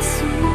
Jesus.